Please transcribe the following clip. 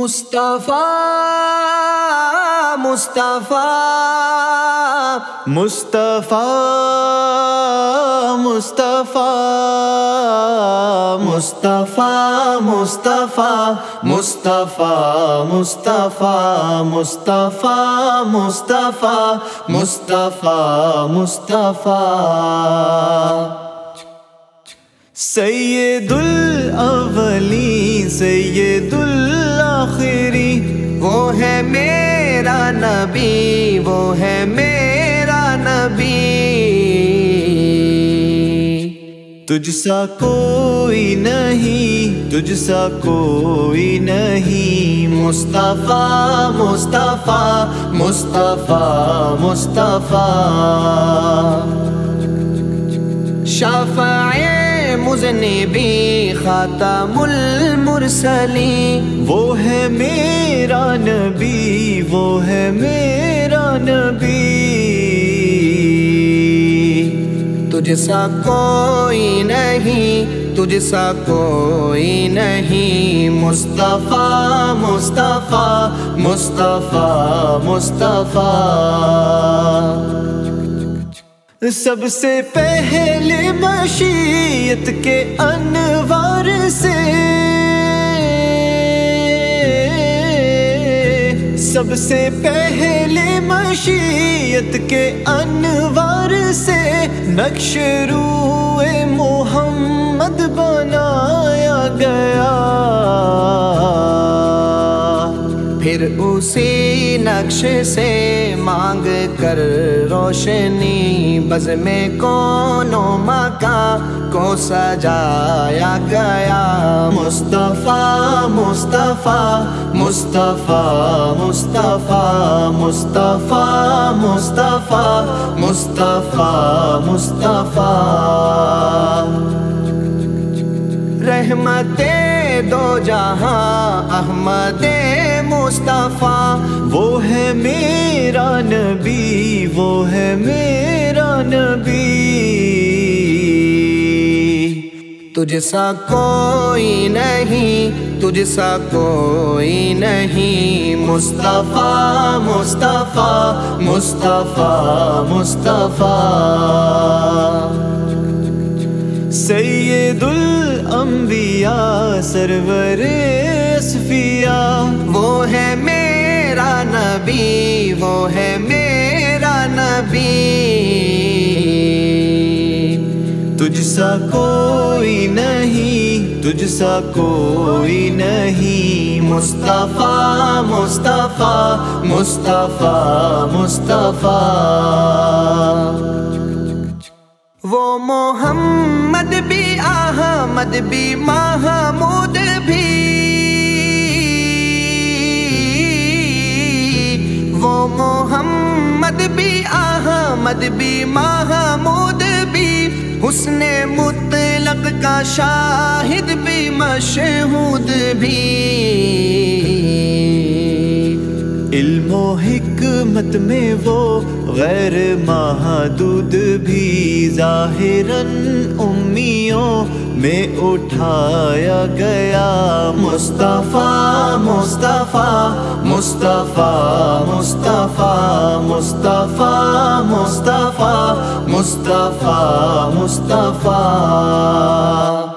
مصطفیٰ مصطفیٰ مصطفیٰ مصطفیٰ مصطفیٰ مصطفیٰ مصطفیٰ مصطفیٰ مصطفیٰ مصطفیٰ مصطفیٰ مصطفیٰ سید الاولین سید الاخرین وہ ہے میرا نبی، وہ ہے میرا نبی۔ تجھ سا کوئی نہیں، تجھ سا کوئی نہیں۔ مصطفیٰ مصطفیٰ مصطفیٰ مصطفیٰ۔ شفاع مذنبی۔ خاتم المرسلین۔ وہ ہے میرا نبی، وہ ہے میرا نبی۔ تجھ سا کوئی نہیں، تجھ سا کوئی نہیں۔ مصطفیٰ مصطفیٰ مصطفیٰ مصطفیٰ۔ سب سے پہلے مشیت کے انوار سے۔ سب سے پہلے مشیت کے انوار سے نقش روح محمد بنایا گیا۔ پھر اسی نقش سے مانگ کر روشنی بز میں کونوں مکا کو سجایا گیا۔ مصطفیٰ مصطفیٰ مصطفیٰ مصطفیٰ مصطفیٰ مصطفیٰ مصطفیٰ مصطفیٰ۔ رحمت دو جہاں احمد مصطفیٰ، وہ ہے میرا نبی، وہ ہے میرا نبی۔ تجھ سا کوئی نہیں، تجھ سا کوئی نہیں۔ مصطفیٰ مصطفیٰ مصطفیٰ مصطفیٰ۔ سید الانبیاء سرور اصفیاء وہ ہے میرا نبی وہ ہے میرا نبی۔ تجھ سا کوئی نہیں تجھ سا کوئی نہیں۔ مصطفیٰ مصطفیٰ مصطفیٰ مصطفیٰ۔ احمد بھی محمود بھی حسن مطلق کا شاہد بھی مشہود بھی علم و حکمت میں وہ غیر محدود بھی ظاہراً امیوں میں اٹھایا گیا۔ مصطفیٰ مصطفیٰ مصطفیٰ مصطفیٰ مصطفیٰ مصطفیٰ مصطفیٰ مصطفیٰ۔